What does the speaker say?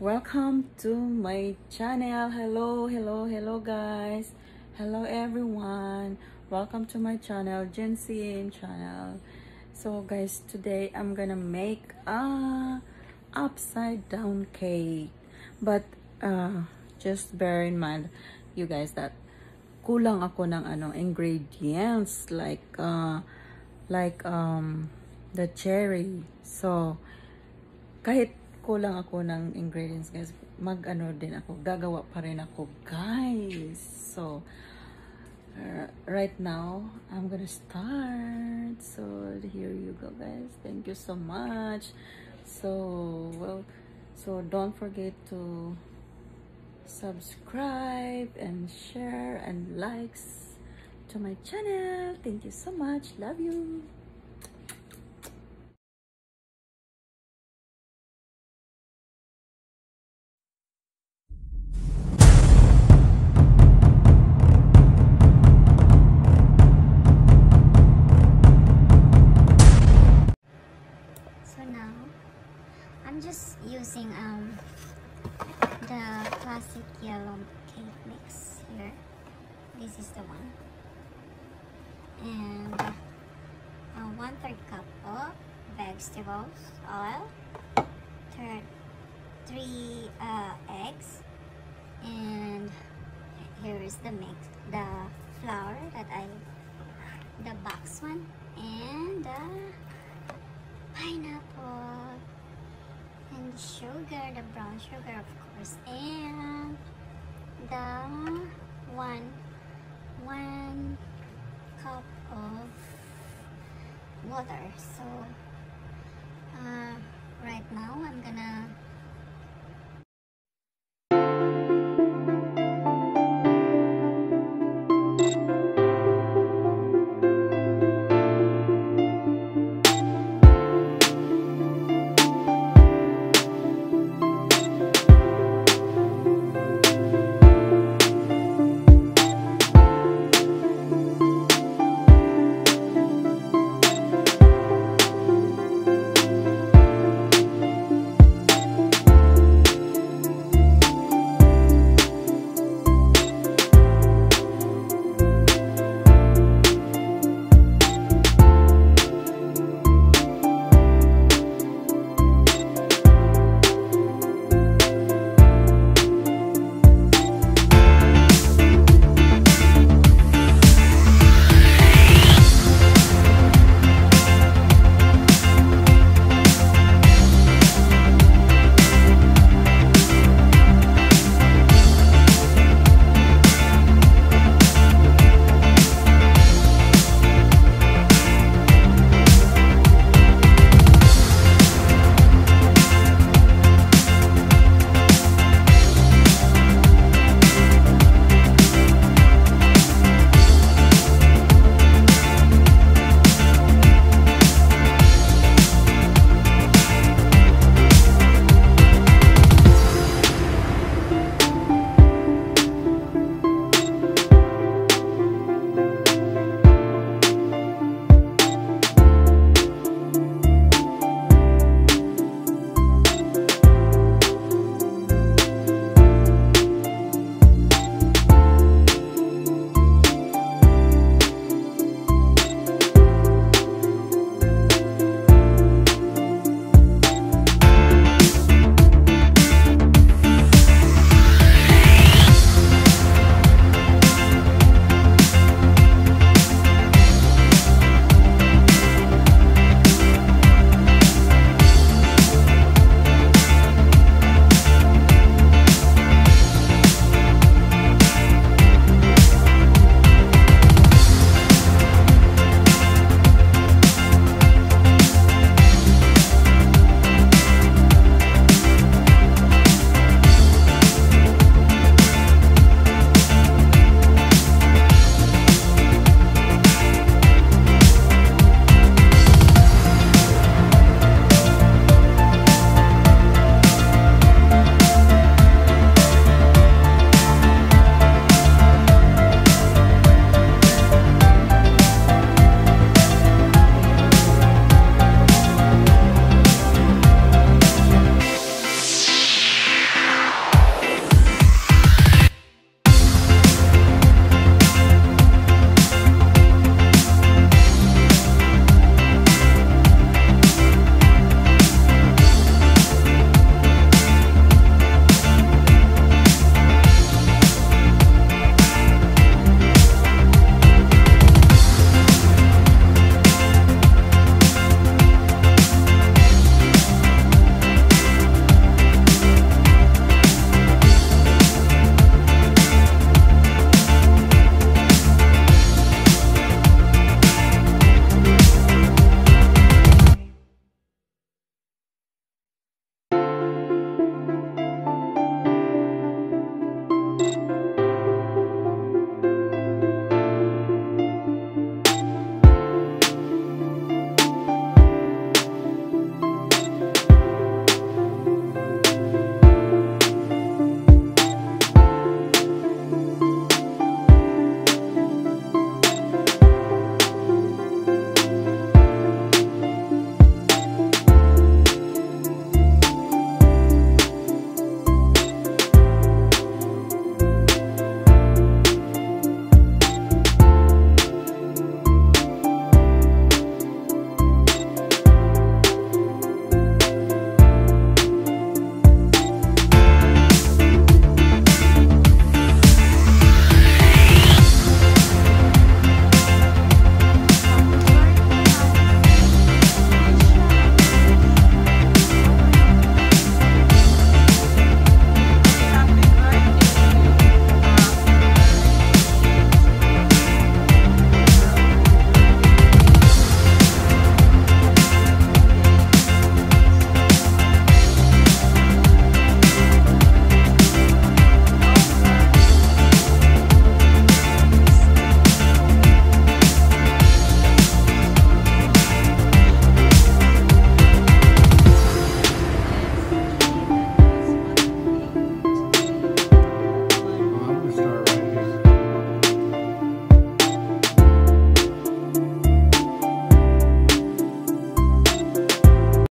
Welcome to my channel. Hello, hello, hello guys. Hello everyone. Welcome to my channel, Jensin channel. So guys, today I'm gonna make a upside down cake. But uh, just bear in mind, you guys, that kulang ako ng ano ingredients like uh, like um the cherry. So kahit kulang ako ng ingredients guys, mag ano din ako, gagawa pa rin ako guys. So, uh, right now, I'm gonna start. So, here you go guys. Thank you so much. So, well, so don't forget to subscribe and share and likes to my channel. Thank you so much. Love you. This is the one. And uh, one third cup of vegetables oil, third three uh, eggs, and here is the mix, the flour that I, the box one, and the pineapple and sugar, the brown sugar of course, and the one one cup of water. So uh, right now I'm gonna